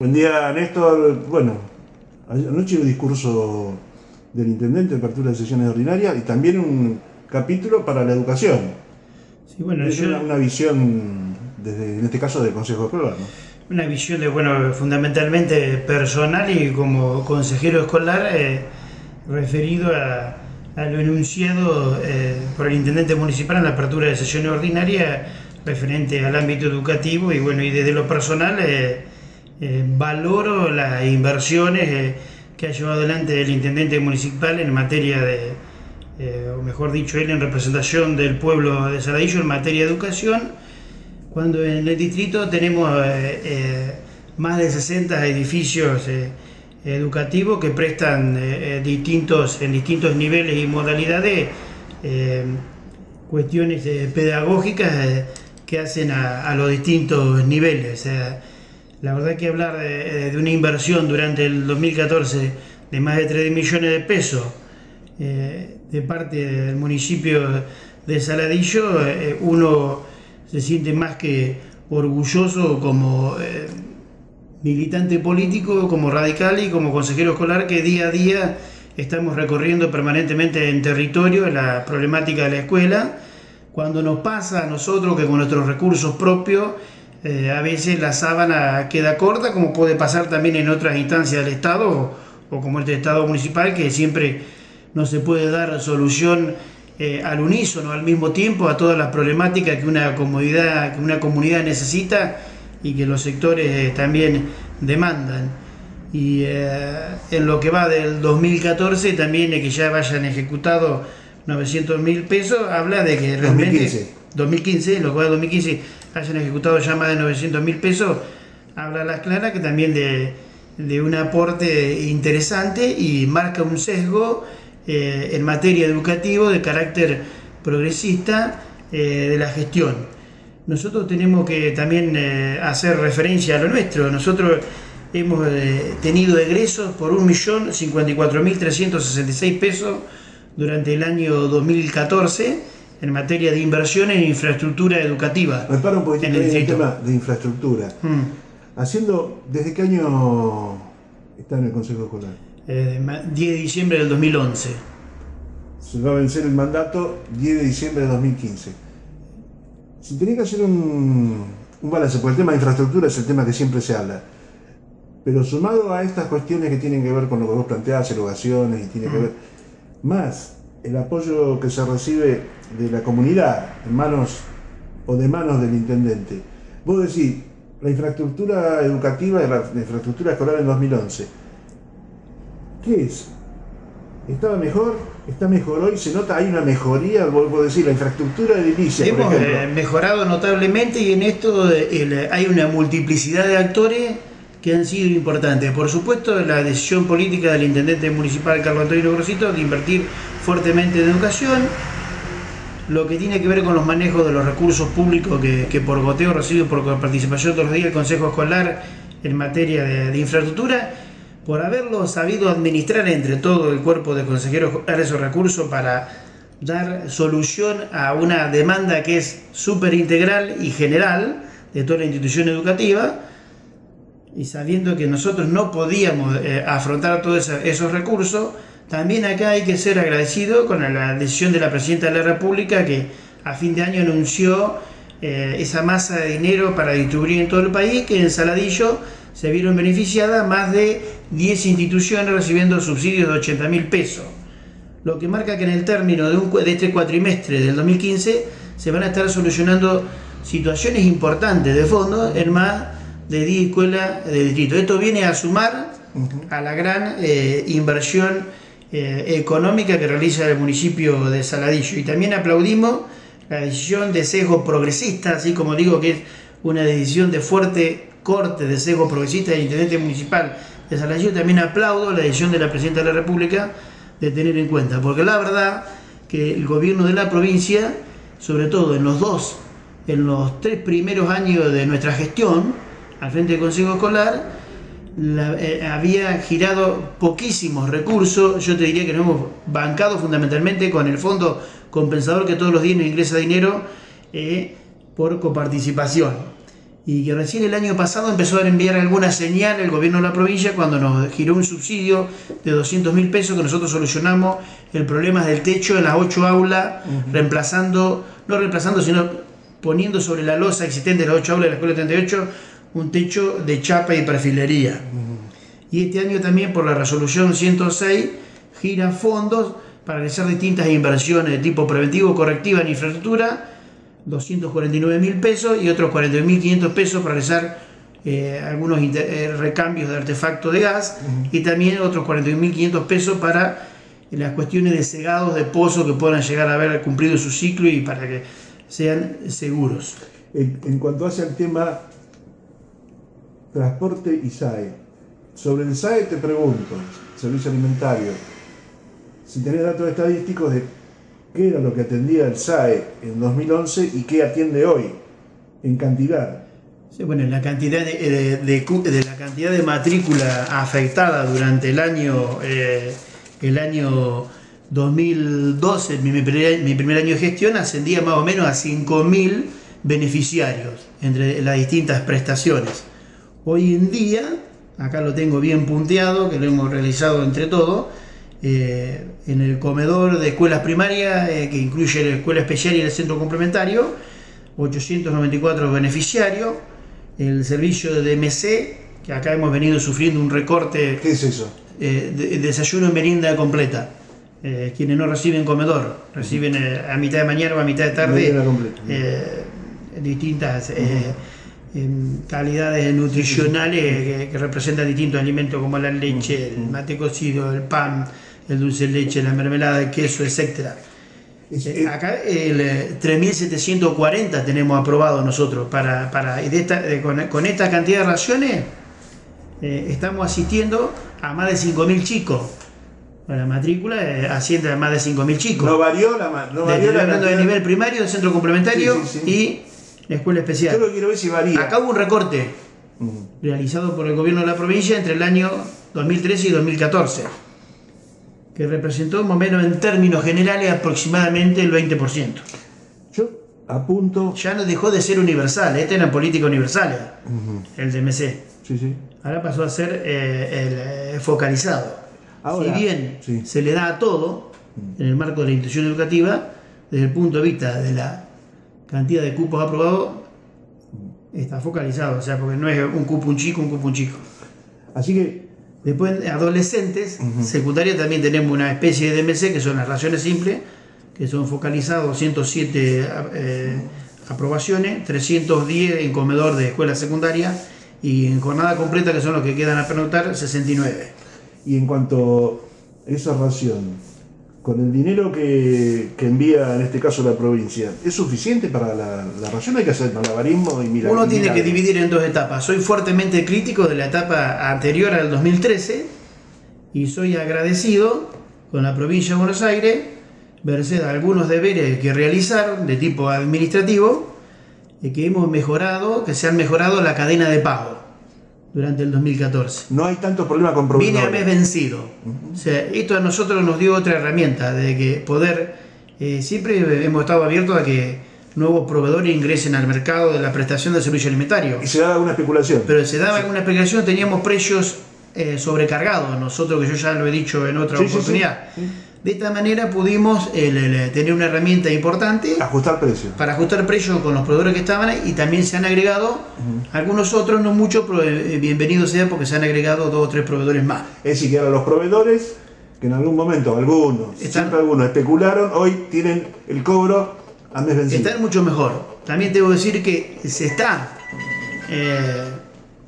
Buen día, Néstor. Bueno, anoche hubo discurso del intendente de apertura de sesiones ordinarias y también un capítulo para la educación. Sí, bueno, es yo- una, una visión, desde, en este caso, del Consejo Escolar. ¿no? Una visión de, bueno, fundamentalmente personal y como consejero escolar eh, referido a, a lo enunciado eh, por el intendente municipal en la apertura de sesiones ordinarias referente al ámbito educativo y bueno, y desde lo personal eh, eh, valoro las inversiones eh, que ha llevado adelante el intendente municipal en materia de, eh, o mejor dicho, él en representación del pueblo de Saladillo en materia de educación cuando en el distrito tenemos eh, eh, más de 60 edificios eh, educativos que prestan distintos, en distintos niveles y modalidades cuestiones pedagógicas que hacen a, a los distintos niveles. La verdad que hablar de, de una inversión durante el 2014 de más de 3 millones de pesos eh, de parte del municipio de Saladillo, eh, uno se siente más que orgulloso como eh, militante político, como radical y como consejero escolar que día a día estamos recorriendo permanentemente en territorio la problemática de la escuela. Cuando nos pasa a nosotros que con nuestros recursos propios eh, a veces la sábana queda corta, como puede pasar también en otras instancias del Estado o, o como este Estado municipal, que siempre no se puede dar solución eh, al unísono, al mismo tiempo, a todas las problemáticas que una comunidad, que una comunidad necesita y que los sectores eh, también demandan. Y en lo que va del 2014, también que ya vayan ejecutado 900 mil pesos, habla de que realmente 2015. 2015, en lo que va del 2015, hayan ejecutado ya más de 900 mil pesos, habla las claras que también de, de un aporte interesante y marca un sesgo eh, en materia educativa de carácter progresista eh, de la gestión. Nosotros tenemos que también eh, hacer referencia a lo nuestro. Nosotros hemos tenido egresos por 1.054.366 pesos durante el año 2014 en materia de inversión en infraestructura educativa. Me paro un poquitito En el en tema de infraestructura. Mm. Haciendo, ¿desde qué año está en el Consejo Escolar? Eh, de ma- 10 de diciembre del 2011. Se va a vencer el mandato 10 de diciembre de 2015. Si tenía que hacer un, un balance, porque el tema de infraestructura es el tema que siempre se habla, pero sumado a estas cuestiones que tienen que ver con lo que vos planteás, erogaciones, y tiene que ver más el apoyo que se recibe de la comunidad en manos o de manos del intendente. Vos decís, la infraestructura educativa y la infraestructura escolar en 2011, ¿qué es? ¿Estaba mejor? ¿Está mejor hoy? ¿Se nota? ¿Hay una mejoría? Vuelvo a decir, la infraestructura de por Hemos eh, mejorado notablemente y en esto eh, el- hay una multiplicidad de actores que han sido importantes. Por supuesto, la decisión política del intendente municipal Carlos Antonio Grosito de invertir fuertemente en educación, lo que tiene que ver con los manejos de los recursos públicos que, por goteo recibe por participación todos los días el Consejo Escolar en materia de, infraestructura, por haberlo sabido administrar entre todo el cuerpo de consejeros escolares esos recursos para dar solución a una demanda que es súper integral y general de toda la institución educativa, y sabiendo que nosotros no podíamos eh, afrontar todos esos recursos, también acá hay que ser agradecido con la decisión de la Presidenta de la República que a fin de año anunció eh, esa masa de dinero para distribuir en todo el país, que en Saladillo se vieron beneficiadas más de 10 instituciones recibiendo subsidios de 80 mil pesos lo que marca que en el término de, un, de este cuatrimestre del 2015 se van a estar solucionando situaciones importantes de fondo en más de 10 escuelas del distrito. Esto viene a sumar a la gran eh, inversión eh, económica que realiza el municipio de Saladillo. Y también aplaudimos la decisión de sesgo progresista, así como digo que es una decisión de fuerte corte de sesgo progresista del intendente municipal de Saladillo. También aplaudo la decisión de la Presidenta de la República de tener en cuenta, porque la verdad que el gobierno de la provincia, sobre todo en los dos, en los tres primeros años de nuestra gestión, al frente del Consejo Escolar, la- eh, había girado poquísimos recursos, yo te diría que nos hemos bancado fundamentalmente con el fondo compensador que todos los días nos ingresa dinero eh, por coparticipación. y que recién el año pasado empezó a enviar alguna señal el gobierno de la provincia cuando nos giró un subsidio de 200 mil pesos que nosotros solucionamos el problema del techo en las ocho aulas, reemplazando, no reemplazando, sino poniendo sobre la losa existente de las ocho aulas de la Escuela 38 un techo de chapa y perfilería. Y este año también por la resolución 106 gira fondos para realizar distintas inversiones de tipo preventivo, correctiva en infraestructura, 249 mil pesos y otros 41.500 pesos para realizar eh, algunos eh, recambios de artefactos de gas y también otros 41.500 pesos para las cuestiones de cegados de pozo que puedan llegar a haber cumplido su ciclo y para que sean seguros. En, en cuanto hace el tema transporte y SAE, sobre el SAE te pregunto, servicio alimentario, si tenés datos estadísticos de qué era lo que atendía el SAE en 2011 y qué atiende hoy en cantidad. Sí, bueno, la cantidad de, de, la cantidad de matrícula afectada durante el año eh, el año 2012, mi, mi, primer, año de gestión, ascendía más o menos a 5.000 beneficiarios entre las distintas prestaciones. Hoy en día, acá lo tengo bien punteado, que lo hemos realizado entre todos, eh, en el comedor de escuelas primarias, eh, que incluye la escuela especial y el centro complementario, 894 beneficiarios, el servicio de DMC, que acá hemos venido sufriendo un recorte. ¿Qué es eso? Eh, desayuno y merienda completa. quienes no reciben comedor, reciben a mitad de mañana o a mitad de tarde distintas calidades nutricionales que, representan distintos alimentos como la leche, el mate cocido, el pan, el dulce de leche, la mermelada de queso, etc. Eh, acá el 3.740 eh, tenemos aprobado nosotros para, para con, esta cantidad de raciones eh, estamos asistiendo a más de 5.000 chicos. La matrícula asciende a más de 5.000 chicos. No varió la no varió hablando de nivel primario, de centro complementario y la escuela especial. Yo lo quiero ver si varía. Acá hubo un recorte realizado por el gobierno de la provincia entre el año 2013 y 2014 que representó más o menos en términos generales aproximadamente el 20%. Yo apunto... Ya no dejó de ser universal, esta era política universal, el DMC. Sí, sí. Ahora pasó a ser eh, el, eh, focalizado. si bien se le da a todo, en el marco de la institución educativa, desde el punto de vista de la cantidad de cupos aprobados, está focalizado, o sea, porque no es un cupo un chico, un cupo un chico. Así que Después, adolescentes, secundaria también tenemos una especie de DMC que son las raciones simples, que son focalizados 107 eh, aprobaciones, 310 en comedor de escuela secundaria y en jornada completa, que son los que quedan a pernoctar, 69. Y en cuanto a esa ración, con el dinero que, envía en este caso la provincia, ¿es suficiente para la, la ración? Hay que hacer malabarismo y mirar. Uno tiene que dividir en dos etapas. Soy fuertemente crítico de la etapa anterior al 2013 y soy agradecido con la provincia de Buenos Aires, merced a algunos deberes que realizaron de tipo administrativo, y que hemos mejorado, que se han mejorado la cadena de pago durante el 2014. No hay tanto problema con proveedores. Vine a mes vencido. o sea, esto a nosotros nos dio otra herramienta de que poder, eh, siempre hemos estado abiertos a que nuevos proveedores ingresen al mercado de la prestación de servicio alimentario. Y se daba alguna especulación. Pero se daba alguna especulación, teníamos precios eh, sobrecargados, nosotros que yo ya lo he dicho en otra oportunidad. De esta manera pudimos tener una herramienta importante. Ajustar precios. Para ajustar precios con los proveedores que estaban ahí y también se han agregado algunos otros, no muchos, pero eh, bienvenidos sea porque se han agregado dos o tres proveedores más. Es decir, que ahora los proveedores, que en algún momento algunos, siempre algunos especularon, hoy tienen el cobro a mes vencido. Están mucho mejor. También tengo que decir que se está eh,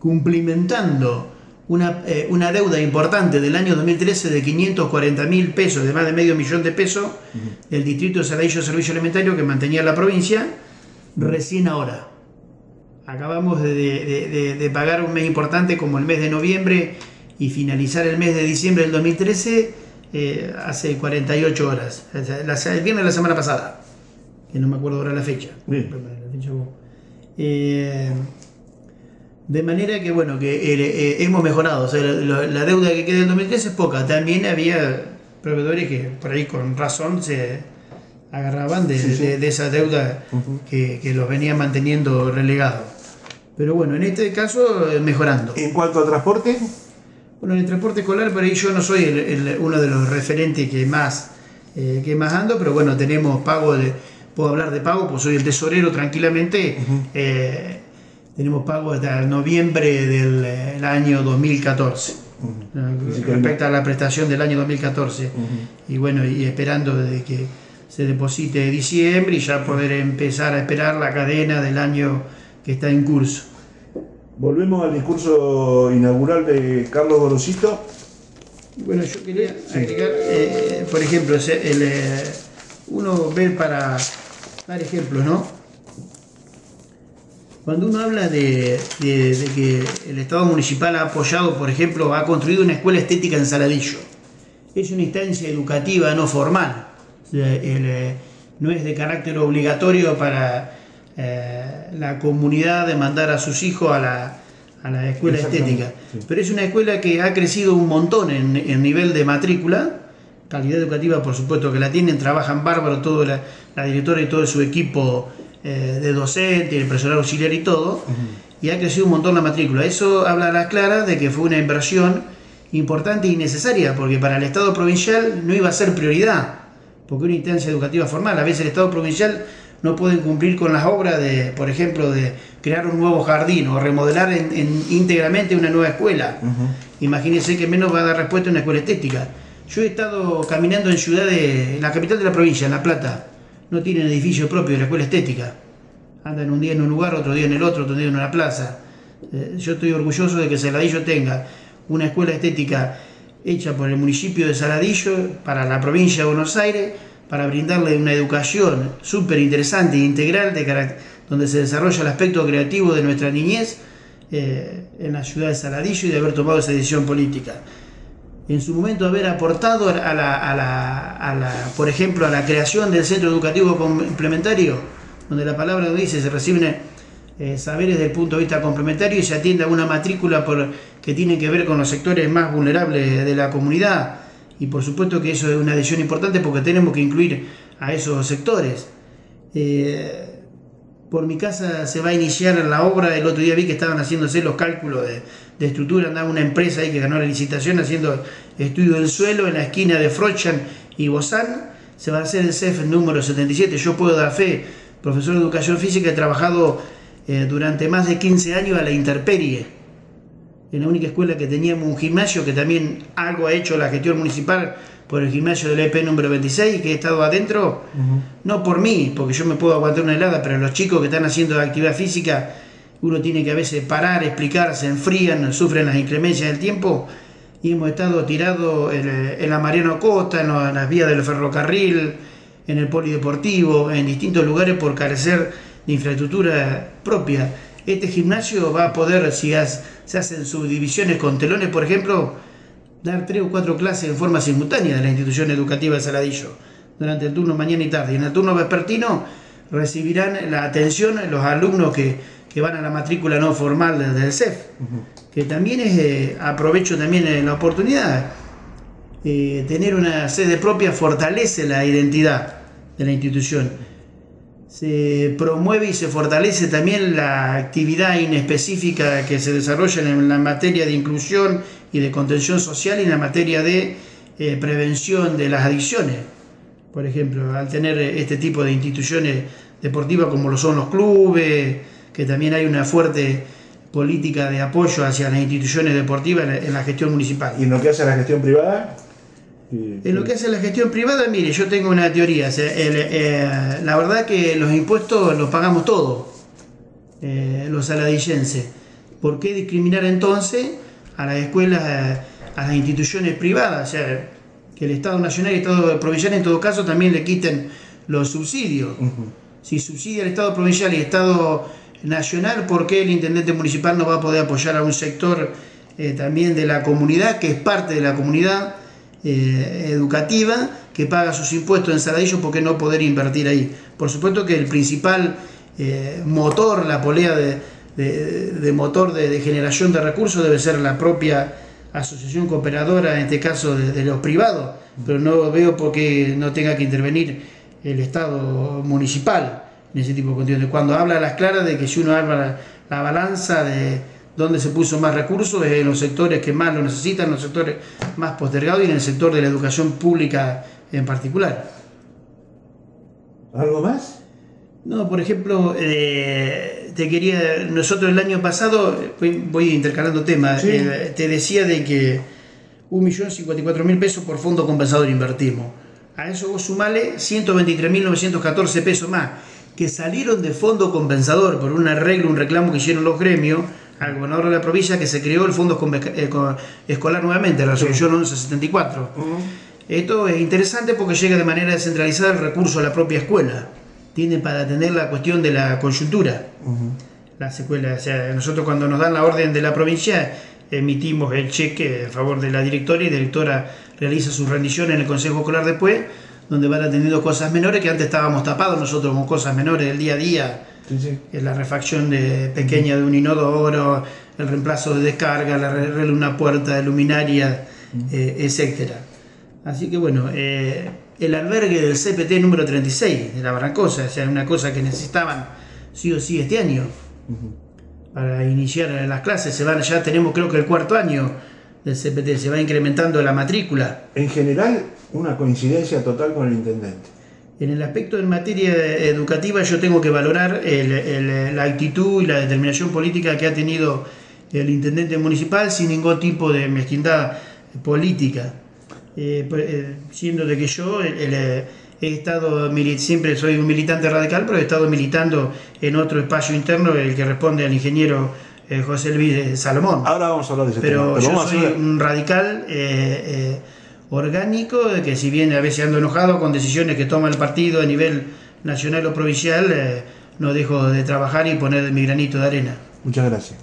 cumplimentando eh, una, deuda importante del año 2013 de 540 mil pesos, de más de medio millón de pesos, del Distrito de Saladillo Servicio Alimentario que mantenía la provincia, recién ahora. Acabamos de, pagar un mes importante como el mes de noviembre y finalizar el mes de diciembre del 2013 eh, hace 48 horas, el viernes de la semana pasada, que no me acuerdo ahora la fecha. Eh, de manera que, bueno, que eh, eh, hemos mejorado. O sea, la, deuda que queda en 2013 es poca. También había proveedores que por ahí con razón se agarraban de, esa deuda que, los venía manteniendo relegados. Pero bueno, en este caso eh, mejorando. En cuanto a transporte, Bueno, en el transporte escolar, por ahí yo no soy el- el- uno de los referentes que más, eh, que más ando, pero bueno, tenemos pago de, puedo hablar de pago, pues soy el tesorero tranquilamente. eh, tenemos pago hasta noviembre del eh, el año 2014. eh, Así que Respecto a la prestación del año 2014. Y bueno, y esperando de que se deposite diciembre y ya poder empezar a esperar la cadena del año que está en curso. volvemos al discurso inaugural de Carlos Gorosito. Bueno, yo quería agregar, eh, por ejemplo, el, eh, uno ve para dar ejemplos, ¿no? Cuando uno habla de, de- de que el Estado municipal ha apoyado, por ejemplo, ha construido una escuela estética en Saladillo, es una instancia educativa no formal, el, eh, no es de carácter obligatorio para eh, la comunidad de mandar a sus hijos a la, a la escuela estética, sí. pero es una escuela que ha crecido un montón en, en nivel de matrícula, calidad educativa por supuesto que la tienen, trabajan bárbaro todo la, la directora y todo su equipo eh, de docente, el personal auxiliar y todo, y ha crecido un montón la matrícula. Eso habla a las claras de que fue una inversión importante y necesaria, porque para el Estado provincial no iba a ser prioridad, porque una instancia educativa formal, a veces el Estado provincial no pueden cumplir con las obras de, por ejemplo, de crear un nuevo jardín o remodelar en- en- íntegramente una nueva escuela. Imagínense que menos va a dar respuesta a una escuela estética. Yo he estado caminando en ciudades, la capital de la provincia, en La Plata, no tienen edificio propio de la escuela estética. Andan un día en un lugar, otro día en el otro, otro día en una plaza. Eh, yo estoy orgulloso de que Saladillo tenga una escuela estética hecha por el municipio de Saladillo para la provincia de Buenos Aires, para brindarle una educación súper interesante e integral de donde se desarrolla el aspecto creativo de nuestra niñez eh, en la ciudad de Saladillo y de haber tomado esa decisión política en su momento haber aportado a la, por ejemplo, a la creación del centro educativo complementario, donde la palabra dice, se reciben eh, saberes del punto de vista complementario y se atiende a una matrícula por, que tiene que ver con los sectores más vulnerables de la comunidad. Y por supuesto que eso es una decisión importante porque tenemos que incluir a esos sectores. Eh, por mi casa se va a iniciar la obra. El otro día vi que estaban haciéndose los cálculos de, de estructura. Andaba una empresa ahí que ganó la licitación haciendo estudio del suelo en la esquina de Frochan y Bozán. Se va a hacer el CEF número 77. Yo puedo dar fe, profesor de educación física, he trabajado eh, durante más de 15 años a la intemperie. En la única escuela que teníamos un gimnasio, que también algo ha hecho la gestión municipal por el gimnasio del EP número 26, que he estado adentro, no por mí, porque yo me puedo aguantar una helada, pero los chicos que están haciendo actividad física, uno tiene que a veces parar, explicar, se enfrían, sufren las inclemencias del tiempo, y hemos estado tirados en, la Mariano Costa, en, en las vías del ferrocarril, en el polideportivo, en distintos lugares por carecer de infraestructura propia. Este gimnasio va a poder, si se hacen subdivisiones con telones, por ejemplo, dar tres o cuatro clases en forma simultánea de la institución educativa de Saladillo durante el turno mañana y tarde. Y en el turno vespertino recibirán la atención los alumnos que, que van a la matrícula no formal de- del CEF, que también es, eh, aprovecho también eh, la oportunidad, eh, tener una sede propia fortalece la identidad de la institución. Se promueve y se fortalece también la actividad inespecífica que se desarrolla en la materia de inclusión y de contención social y en la materia de eh, prevención de las adicciones. Por ejemplo, al tener este tipo de instituciones deportivas como lo son los clubes, que también hay una fuerte política de apoyo hacia las instituciones deportivas en la- gestión municipal. Y en lo que hace a la gestión privada, En lo que hace la gestión privada, mire, yo tengo una teoría. el, eh, la verdad que los impuestos los pagamos todos, eh, los saladillenses. ¿Por qué discriminar entonces a las escuelas, a las instituciones privadas? O sea, que el Estado Nacional y el Estado Provincial en todo caso también le quiten los subsidios. Si subsidia el Estado Provincial y el Estado Nacional, ¿por qué el Intendente Municipal no va a poder apoyar a un sector eh, también de la comunidad, que es parte de la comunidad eh, educativa, que paga sus impuestos en Saladillo, ¿por qué no poder invertir ahí? Por supuesto que el principal eh, motor, la polea de, motor de, de generación de recursos debe ser la propia asociación cooperadora, en este caso de los privados, pero no veo por qué no tenga que intervenir el Estado municipal en ese tipo de cuestiones. Cuando habla a las claras de que si uno habla la, la balanza de donde se puso más recursos es en los sectores que más lo necesitan, en los sectores más postergados y en el sector de la educación pública en particular. ¿Algo más? No, por ejemplo, eh, te quería, nosotros el año pasado, voy intercalando temas, eh, te decía de que 1.054.000 pesos por fondo compensador invertimos. A eso vos sumale 123.914 pesos más que salieron de fondo compensador por un arreglo, un reclamo que hicieron los gremios al gobernador de la provincia que se creó el fondo eh, escolar nuevamente, la resolución 1174. Esto es interesante porque llega de manera descentralizada el recurso a la propia escuela. Tiene para atender la cuestión de la coyuntura. Las escuelas, o sea, nosotros cuando nos dan la orden de la provincia emitimos el cheque a favor de la directora y la directora realiza su rendición en el Consejo Escolar después, donde van atendiendo cosas menores que antes estábamos tapados nosotros con cosas menores del día a día la refacción de, pequeña de un inodoro, el reemplazo de descarga, la de una puerta de luminaria, eh, etcétera. Así que bueno, eh, el albergue del CPT número 36 de la Barrancosa, o sea, una cosa que necesitaban sí o sí este año para iniciar las clases. Se van, ya tenemos creo que el cuarto año del CPT, se va incrementando la matrícula. En general, una coincidencia total con el intendente. En el aspecto en materia educativa yo tengo que valorar la actitud y la determinación política que ha tenido el intendente municipal sin ningún tipo de mezquindad política. Eh, pues, eh, siendo de que yo he estado, siempre soy un militante radical, pero he estado militando en otro espacio interno, el que responde al ingeniero eh, José Luis Salomón. Ahora vamos a hablar de ese pero tema. Pero yo soy un radical orgánico, de que si bien a veces ando enojado con decisiones que toma el partido a nivel nacional o provincial, eh, no dejo de trabajar y poner mi granito de arena. Muchas gracias.